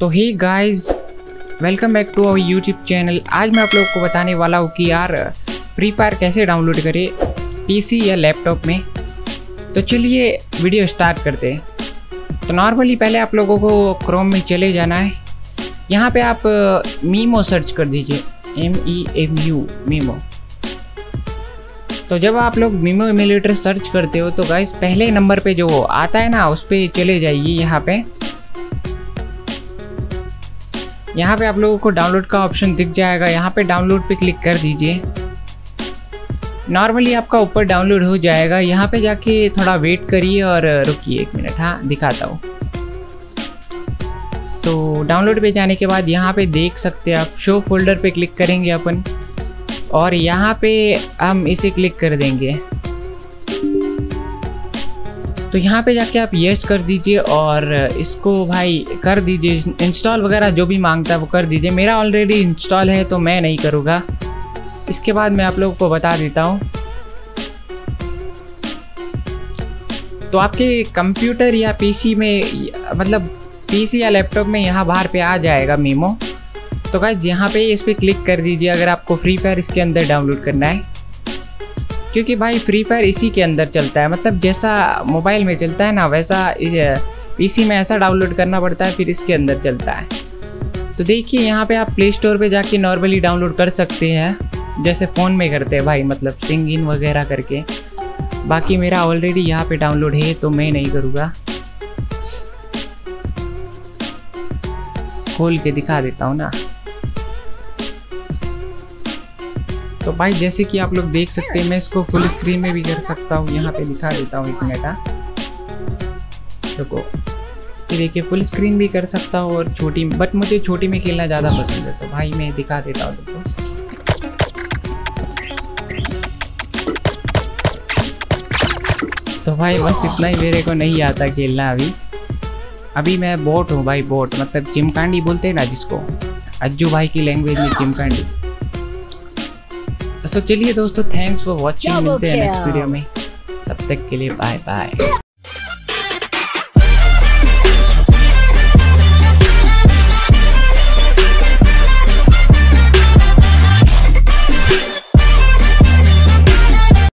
तो hi guys welcome back to our YouTube channel आज मैं आप लोगों को बताने वाला हूँ कि यार फ्री फायर कैसे डाउनलोड करें पीसी या लैपटॉप में? तो चलिए वीडियो स्टार्ट करते हैं। तो नॉर्मली पहले आप लोगों को क्रोम में चले जाना है। यहाँ पे आप मीमो सर्च कर दीजिए। M E M U MEmu तो जब आप लोग मीमो इमिलेटर सर्च करते हो तो गाइस पहले नंबर पे जो आता है ना, उस पर चले जाइए यहाँ पे। यहाँ पे आप लोगों को डाउनलोड का ऑप्शन दिख जाएगा। यहाँ पे डाउनलोड पे क्लिक कर दीजिए। नॉर्मली आपका ऊपर डाउनलोड हो जाएगा। यहाँ पे जाके थोड़ा वेट करिए और रुकिए एक मिनट हाँ दिखाता हूँ। तो डाउनलोड पे जाने के बाद यहाँ पे देख सकते हैं आप शो फोल्डर पे क्लिक करेंगे अपन। और यहाँ पे हम इसे क्लिक कर देंगे। तो यहाँ पे जाके आप यस कर दीजिए और इसको भाई कर दीजिए इंस्टॉल वगैरह जो भी माँगता है वो कर दीजिए। मेरा ऑलरेडी इंस्टॉल है तो मैं नहीं करूँगा। इसके बाद मैं आप लोगों को बता देता हूँ। तो आपके कंप्यूटर या पीसी में मतलब पीसी या लैपटॉप में यहाँ बाहर पे आ जाएगा मीमो तो गाइज़ यहाँ पे इस पर क्लिक कर दीजिए अगर आपको फ्री फायर इसके अंदर डाउनलोड करना है। क्योंकि भाई फ्री फायर इसी के अंदर चलता है। मतलब जैसा मोबाइल में चलता है ना, वैसा पीसी में ऐसा डाउनलोड करना पड़ता है, फिर इसके अंदर चलता है। तो देखिए, यहाँ पे आप प्ले स्टोर पे जाके नॉर्मली डाउनलोड कर सकते हैं। जैसे फ़ोन में करते हैं भाई मतलब सिंग इन वगैरह करके। बाकी मेरा ऑलरेडी यहाँ पे डाउनलोड है तो मैं नहीं करूँगा। खोल के दिखा देता हूँ ना। तो भाई जैसे कि आप लोग देख सकते हैं, मैं इसको फुल स्क्रीन में भी कर सकता हूँ। यहाँ पे दिखा देता हूँ एक मिनट देखो, ये देखिए फुल स्क्रीन भी कर सकता हूँ और छोटी बट मुझे छोटी में खेलना ज़्यादा पसंद है। तो भाई मैं दिखा देता हूँ देखो। तो भाई बस इतना ही, मेरे को नहीं आता खेलना अभी। अभी मैं बोट हूँ भाई बोट मतलब चिमकांडी बोलते हैं ना जिसको? अज्जू भाई की लैंग्वेज में चिमकांडी सो चलिए दोस्तों थैंक्स फॉर वॉचिंग मिलते हैं नेक्स्ट वीडियो में. तब तक के लिए बाय बाय